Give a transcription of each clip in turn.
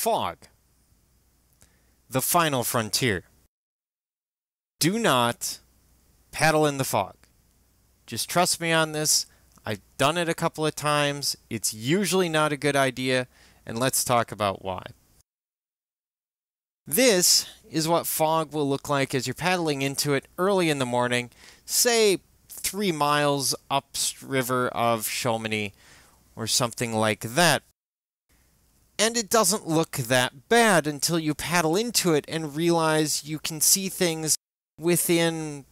Fog. The final frontier. Do not paddle in the fog. Just trust me on this. I've done it a couple of times. It's usually not a good idea, and let's talk about why. This is what fog will look like as you're paddling into it early in the morning, say three miles upriver of Chamois or something like that. And it doesn't look that bad until you paddle into it and realize you can see things within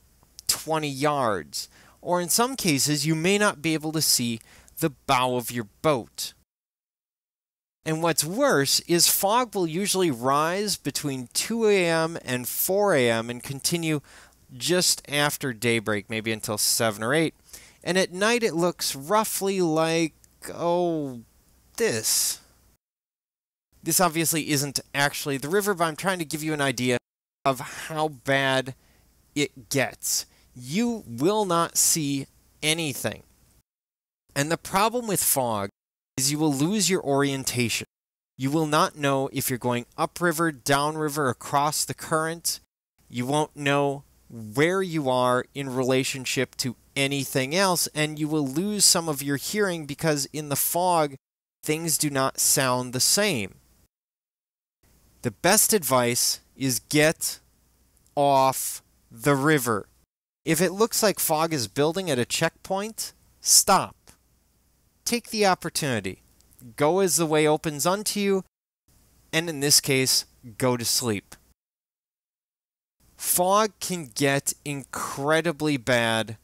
20 yards. Or in some cases, you may not be able to see the bow of your boat. And what's worse is fog will usually rise between 2 a.m. and 4 a.m. and continue just after daybreak, maybe until 7 or 8. And at night it looks roughly like, oh, this. This obviously isn't actually the river, but I'm trying to give you an idea of how bad it gets. You will not see anything. And the problem with fog is you will lose your orientation. You will not know if you're going upriver, downriver, across the current. You won't know where you are in relationship to anything else, and you will lose some of your hearing because in the fog, things do not sound the same. The best advice is get off the river. If it looks like fog is building at a checkpoint, stop. Take the opportunity. Go as the way opens unto you, and in this case, go to sleep. Fog can get incredibly bad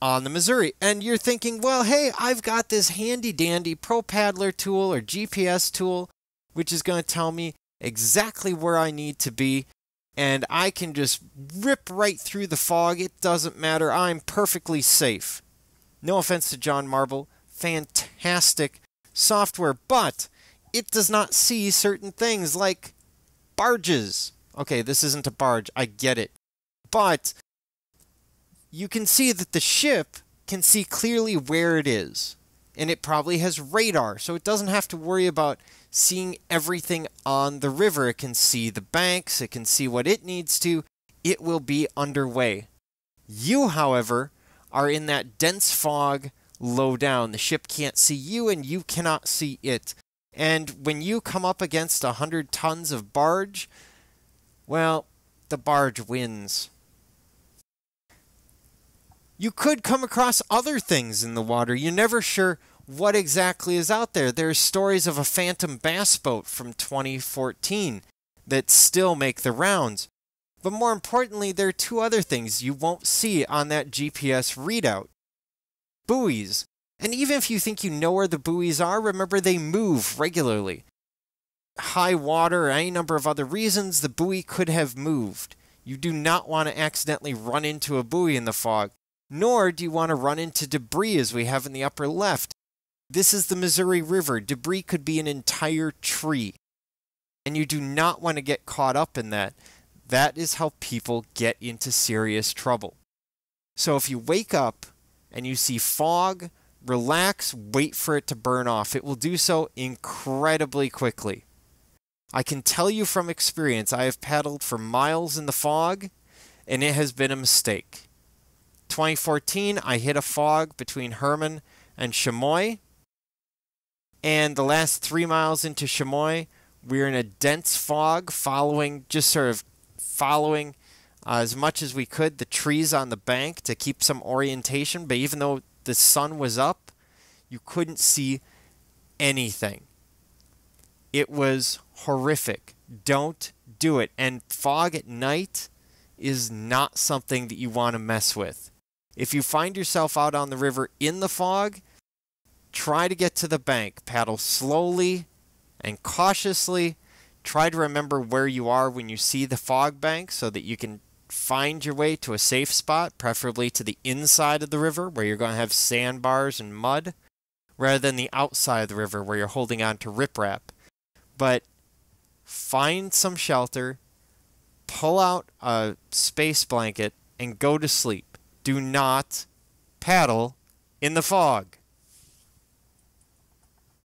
on the Missouri. And you're thinking, well, hey, I've got this handy dandy Pro Paddler tool or GPS tool, which is going to tell me exactly where I need to be. And I can just rip right through the fog. It doesn't matter. I'm perfectly safe. No offense to John Marble. Fantastic software. But it does not see certain things like barges. Okay, this isn't a barge. I get it. But you can see that the ship can see clearly where it is. And it probably has radar, so it doesn't have to worry about seeing everything on the river. It can see the banks, it can see what it needs to. It will be underway. You, however, are in that dense fog low down. The ship can't see you, and you cannot see it. And when you come up against a hundred tons of barge, well, the barge wins. You could come across other things in the water. You're never sure what exactly is out there. There are stories of a phantom bass boat from 2014 that still make the rounds. But more importantly, there are two other things you won't see on that GPS readout buoys. And even if you think you know where the buoys are, remember they move regularly. High water or any number of other reasons, the buoy could have moved. You do not want to accidentally run into a buoy in the fog nor do you want to run into debris as we have in the upper left. This is the Missouri River. Debris could be an entire tree. And you do not want to get caught up in that. That is how people get into serious trouble. So if you wake up and you see fog, relax, wait for it to burn off. It will do so incredibly quickly. I can tell you from experience, I have paddled for miles in the fog, and it has been a mistake. 2014, I hit a fog between Hermann and Chamois. And the last three miles into Chamois, we are in a dense fog, following, just sort of following uh, as much as we could the trees on the bank to keep some orientation. But even though the sun was up, you couldn't see anything. It was horrific. Don't do it. And fog at night is not something that you want to mess with. If you find yourself out on the river in the fog, try to get to the bank. Paddle slowly and cautiously. Try to remember where you are when you see the fog bank so that you can find your way to a safe spot, preferably to the inside of the river where you're going to have sandbars and mud, rather than the outside of the river where you're holding on to riprap. But find some shelter, pull out a space blanket, and go to sleep do not paddle in the fog.